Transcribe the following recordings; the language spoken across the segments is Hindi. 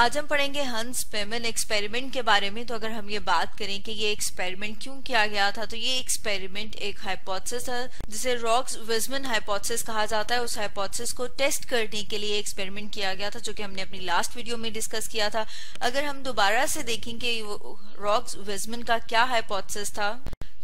आज हम पढ़ेंगे हंस पेमन एक्सपेरिमेंट के बारे में। तो अगर हम ये बात करें कि ये एक्सपेरिमेंट क्यों किया गया था तो ये एक्सपेरिमेंट एक हाइपोथेसिस है, जिसे रॉक्स विजमन हाइपोथेसिस कहा जाता है। उस हाइपोथेसिस को टेस्ट करने के लिए एक्सपेरिमेंट किया गया था, जो कि हमने अपनी लास्ट वीडियो में डिस्कस किया था। अगर हम दोबारा से देखें कि रॉक्स विजमन का क्या हाइपोथेसिस था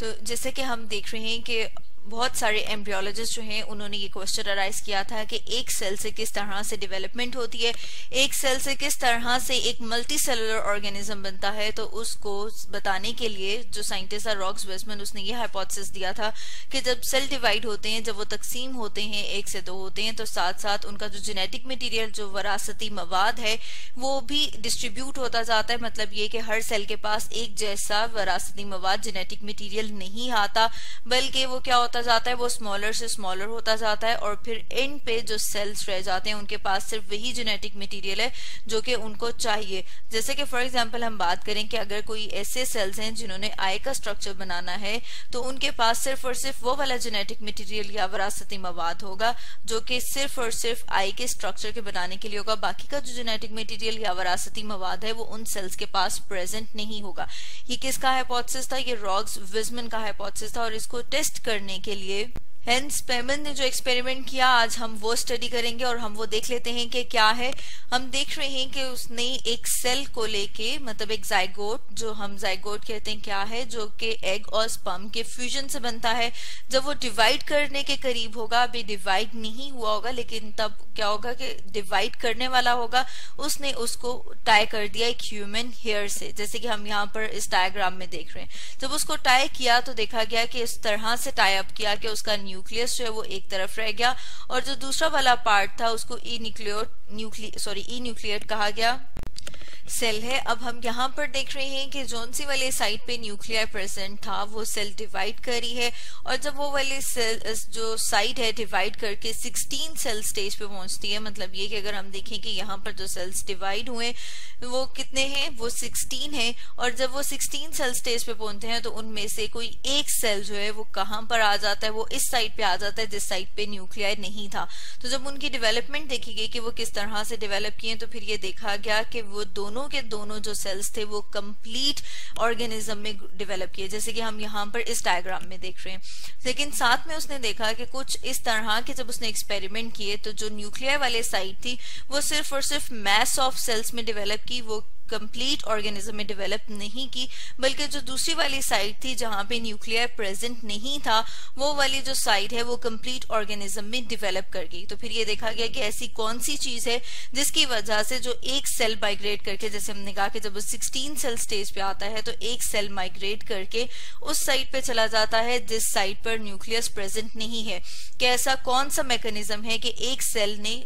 तो जैसे कि हम देख रहे हैं कि बहुत सारे एम्ब्रियोलॉजिस्ट जो हैं, उन्होंने ये क्वेश्चन अराइज किया था कि एक सेल से किस तरह से डेवलपमेंट होती है। एक सेल से किस तरह से एक मल्टी सेलुलर ऑर्गेनिज्म बनता है तो उसको बताने के लिए जो साइंटिस्ट है रॉक्स वेस्टमैन उसने ये हाइपोथेसिस दिया था कि जब सेल डिवाइड होते हैं, जब वो तकसीम होते हैं, एक से दो होते हैं तो साथ साथ उनका जो जेनेटिक मटीरियल जो वरासती मवाद है, वो भी डिस्ट्रीब्यूट होता जाता है। मतलब ये कि हर सेल के पास एक जैसा वरासती मवाद जेनेटिक मटीरियल नहीं आता, बल्कि वो क्या होता होता जाता है, वो स्मॉलर से स्मॉलर होता जाता है और फिर एंड पे जो सेल्स रह जाते हैं, उनके पास सिर्फ़ वही जेनेटिक मटेरियल है जो कि उनको चाहिए। जैसे कि फॉर एग्जांपल हम बात करें कि अगर कोई ऐसे सेल्स हैं जिन्होंने आई का स्ट्रक्चर बनाना है तो उनके पास सिर्फ़ और सिर्फ़ वो वाला जेनेटिक मटीरियल या वरासती मवाद होगा जो कि सिर्फ़ और सिर्फ़ आई के स्ट्रक्चर के बनाने के लिए होगा। बाकी का जो जेनेटिक मटीरियल या वरासती मवाद है, वो उन सेल्स के पास प्रेजेंट नहीं होगा। ये किसका हाइपोथेसिस था? ये रॉग्स विजमन का हाइपोथेसिस था और इसको टेस्ट करने के लिए हेंस पेमन ने जो एक्सपेरिमेंट किया, आज हम वो स्टडी करेंगे और हम वो देख लेते हैं कि क्या है। हम देख रहे हैं कि उसने एक सेल को लेके मतलब एक जाइगोट जो हम जाइगोट कहते हैं क्या है, जो कि एग और स्पम के फ्यूजन से बनता है। जब वो डिवाइड करने के करीब होगा, अभी डिवाइड नहीं हुआ होगा, लेकिन तब क्या होगा कि डिवाइड करने वाला होगा, उसने उसको टाई कर दिया एक ह्यूमन हेयर से। जैसे कि हम यहाँ पर इस डायग्राम में देख रहे हैं। जब उसको टाई किया तो देखा गया कि इस तरह से टाई अप किया कि उसका न्यू न्यूक्लियस जो है वो एक तरफ़ रह गया और जो दूसरा वाला पार्ट था उसको E nucleo nucleo sorry E nuclear कहा गया। सेल है। अब हम यहाँ पर देख रहे हैं कि जोन सी वाले साइड पे न्यूक्लियर प्रेजेंट था, वो सेल डिवाइड करी है और जब वो वाली सेल जो साइड है डिवाइड करके 16 सेल स्टेज पे पहुँचती है मतलब ये कि अगर हम देखें कि यहाँ पर जो सेल्स डिवाइड हुए, वो कितने हैं? वो 16 है और जब वो 16 सेल स्टेज पे पहुँचते हैं तो उनमें से कोई एक सेल जो है वो कहाँ पर आ जाता है? वो इस साइड पे आ जाता है, जिस साइड पे न्यूक्लियर नहीं था। तो जब उनकी डेवलपमेंट देखी गई कि वो किस तरह से डेवलप किए तो फिर ये देखा गया कि वो दोनों दोनों के दोनों जो सेल्स थे वो कंप्लीट ऑर्गेनिज्म में डेवलप किए। जैसे कि हम यहाँ पर इस डायग्राम में देख रहे हैं। लेकिन साथ में उसने देखा कि कुछ इस तरह के जब उसने एक्सपेरिमेंट किए तो जो न्यूक्लियर वाले साइट थी, वो सिर्फ़ और सिर्फ़ मैस ऑफ़ सेल्स में डिवेलप की, वो कंप्लीट ऑर्गेनिज्म में डेवलप नहीं की, बल्कि जो दूसरी वाली साइड थी जहाँ पे न्यूक्लियर प्रेजेंट नहीं था, वो वाली जो साइड है वो कंप्लीट ऑर्गेनिज्म में डेवलप कर गई। तो फिर ये देखा गया कि ऐसी कौन सी चीज़ है जिसकी वजह से जो एक सेल माइग्रेट करके, जैसे हमने कहा कि जब वो 16 सेल स्टेज पे आता है तो एक सेल माइग्रेट करके उस साइड पे चला जाता है, जिस साइड पर न्यूक्लियस प्रेजेंट नहीं है। कि ऐसा कौन सा मैकेनिज्म है कि एक सेल ने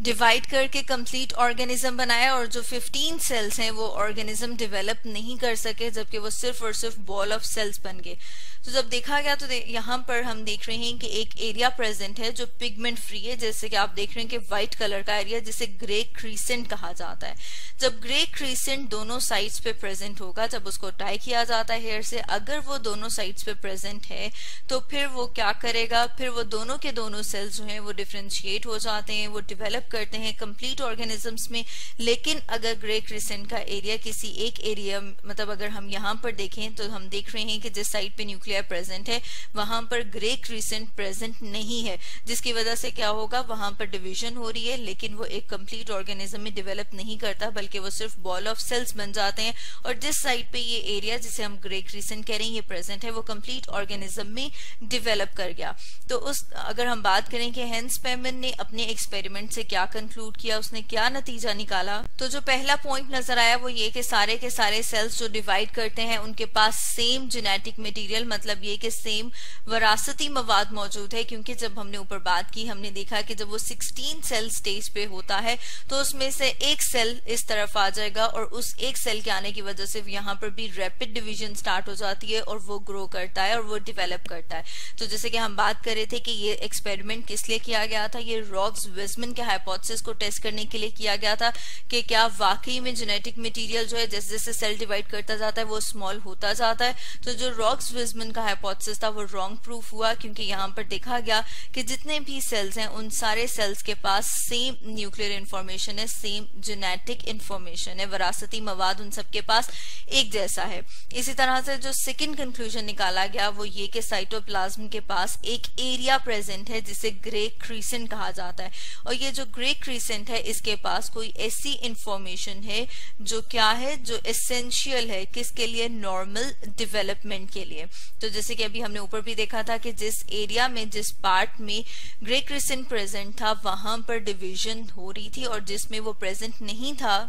डिवाइड करके कंप्लीट ऑर्गेनिज्म बनाया और जो 15 सेल्स हैं, वो ऑर्गेनिज्म डेवलप नहीं कर सके, जबकि वो सिर्फ़ और सिर्फ़ बॉल ऑफ़ सेल्स बन गए। तो जब देखा गया तो यहाँ पर हम देख रहे हैं कि एक एरिया प्रेजेंट है जो पिगमेंट फ्री है, जैसे कि आप देख रहे हैं कि व्हाइट कलर का एरिया जिसे ग्रे क्रीसेंट कहा जाता है। जब ग्रे क्रीसेंट दोनों साइड्स पे प्रेजेंट होगा, जब उसको टाई किया जाता है हेयर से, अगर वो दोनों साइड्स पे प्रेजेंट है तो फिर वो क्या करेगा? फिर वो दोनों के दोनों सेल्स जो हैं, वो डिफ्रेंशिएट हो जाते हैं, वो डिवेलप करते हैं कंप्लीट ऑर्गेनिजम्स में। लेकिन अगर ग्रे क्रिसेंट का एरिया किसी एक एरिया मतलब अगर हम यहाँ पर देखें तो हम देख रहे हैं कि जिस साइड पे न्यूक्लियर प्रेजेंट है, वहाँ पर ग्रे क्रिसेंट प्रेजेंट नहीं है, जिसकी वजह से क्या होगा, वहाँ पर डिविजन हो रही है, लेकिन वो एक कंप्लीट ऑर्गेनिज्म में डेवलप नहीं करता, बल्कि वो सिर्फ़ बॉल ऑफ़ सेल्स बन जाते हैं, और जिस साइड पे ये एरिया जिसे हम ग्रे क्रिसेंट कह रहे हैं, ये प्रेजेंट है, वो कंप्लीट ऑर्गेनिज्म में डिवेलप कर गया। तो उस, अगर हम बात करें कि हेंस पेमन ने अपने एक्सपेरिमेंट से क्या कंक्लूड किया, उसने क्या नतीजा निकाला तो जो पहला पॉइंट नज़र आया वो ये कि सारे के सारे सेल्स जो डिवाइड करते हैं, उनके पास सेम जेनेटिक मटेरियल मतलब ये कि सेम वरासती मवाद मौजूद है, क्योंकि जब हमने ऊपर बात की, हमने देखा कि जब वो 16 सेल स्टेज पे होता है तो उसमें से एक सेल इस तरफ़ आ जाएगा और उस एक सेल के आने की वजह से यहाँ पर भी रैपिड डिविजन स्टार्ट हो जाती है और वो ग्रो करता है और वो डिवेलप करता है। तो जैसे कि हम बात कर रहे थे कि ये एक्सपेरिमेंट किस लिए किया गया था, ये रॉक्स विजमन के हाइपोथेसिस को टेस्ट करने के लिए किया गया था कि क्या वाकई में जेनेटिक मटेरियल जो है, जैसे जैसे सेल डिवाइड करता जाता है, वो स्मॉल होता जाता है। तो जो रॉक्स विजमन का हाइपोथेसिस था, वो रॉन्ग प्रूफ हुआ, क्योंकि यहाँ पर देखा गया कि जितने भी सेल्स हैं, उन सारे सेल्स के पास सेम न्यूक्लियर इंफॉर्मेशन है सेम जेनेटिक इंफॉर्मेशन है। वरासती मवाद उन सबके पास एक जैसा है। इसी तरह से जो सेकेंड कंक्लूजन निकाला गया, वो ये कि साइटोप्लाज्म के पास एक एरिया प्रेजेंट है, जिसे ग्रे क्रीसेंट कहा जाता है। और ये जो ग्रे क्रीसेंट है, इसके पास कोई ऐसी इंफॉर्मेशन है जो क्या है, जो एसेंशियल है किसके लिए? नॉर्मल डेवलपमेंट के लिए। तो जैसे कि अभी हमने ऊपर भी देखा था कि जिस एरिया में, जिस पार्ट में ग्रे क्रिसेंट प्रेजेंट था, वहाँ पर डिवीज़न हो रही थी और जिसमें वो प्रेजेंट नहीं था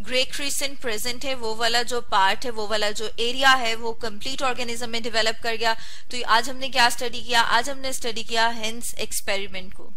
ग्रे क्रिसेंट प्रेजेंट है, वो वाला जो पार्ट है, वो वाला जो एरिया है, वो कंप्लीट ऑर्गेनिज्म में डेवलप कर गया। तो आज हमने क्या स्टडी किया? आज हमने स्टडी किया हेंस एक्सपेरिमेंट को।